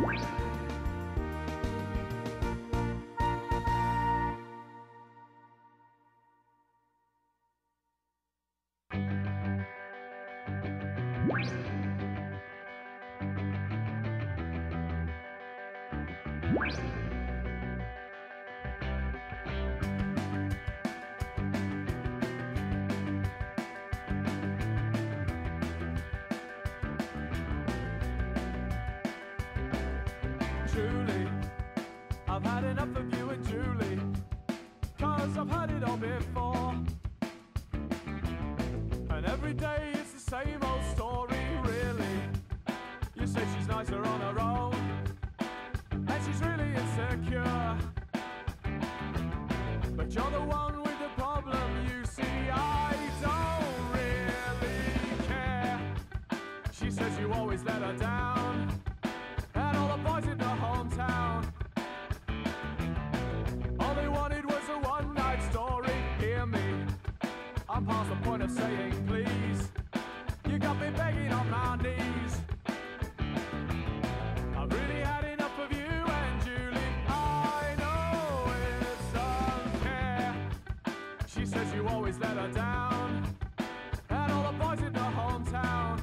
you Julie, I've had enough of you and Julie, cause I've had it all before. And every day it's the same old story, really. You say she's nicer on her own, and she's really insecure. But you're the one with the problem, you see, I don't really care. She says you always let her down, and all the boys in saying please. You got me begging on my knees. I've really had enough of you and Julie. I know it's unfair. She says you always let her down. And all the boys in the hometown.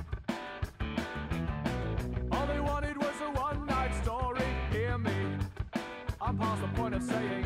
All they wanted was a one night story. Hear me. I'm past the point of saying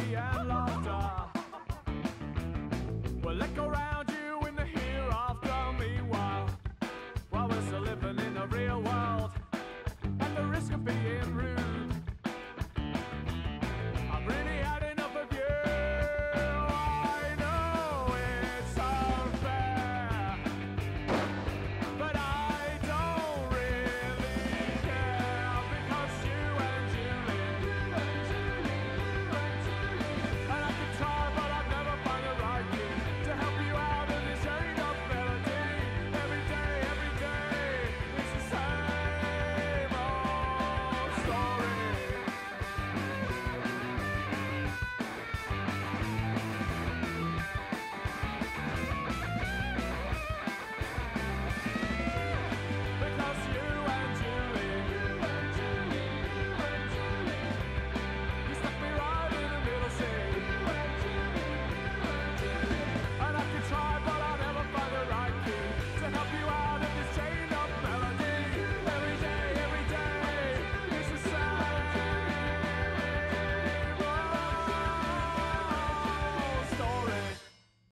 The sound